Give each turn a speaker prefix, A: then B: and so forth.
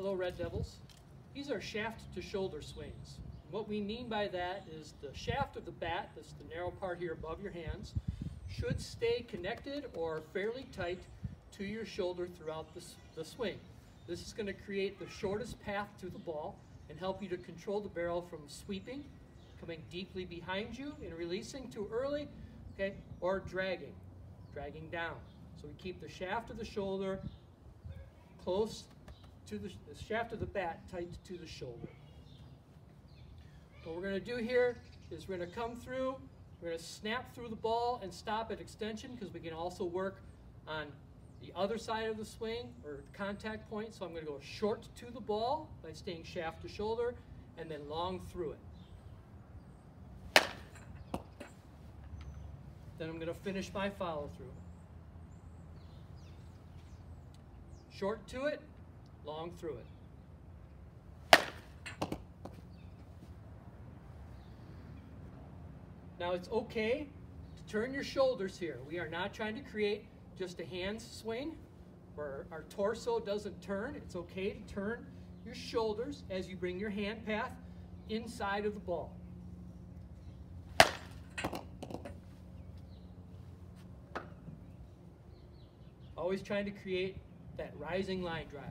A: Hello, Red Devils. These are shaft to shoulder swings. What we mean by that is the shaft of the bat, that's the narrow part here above your hands, should stay connected or fairly tight to your shoulder throughout the, the swing. This is going to create the shortest path to the ball and help you to control the barrel from sweeping, coming deeply behind you and releasing too early, okay, or dragging, dragging down. So we keep the shaft of the shoulder close to the, the shaft of the bat tight to the shoulder. What we're going to do here is we're going to come through, we're going to snap through the ball and stop at extension because we can also work on the other side of the swing or contact point. So I'm going to go short to the ball by staying shaft to shoulder and then long through it. Then I'm going to finish my follow through. Short to it, long through it. Now it's okay to turn your shoulders here. We are not trying to create just a hand swing where our torso doesn't turn. It's okay to turn your shoulders as you bring your hand path inside of the ball. Always trying to create that rising line drive.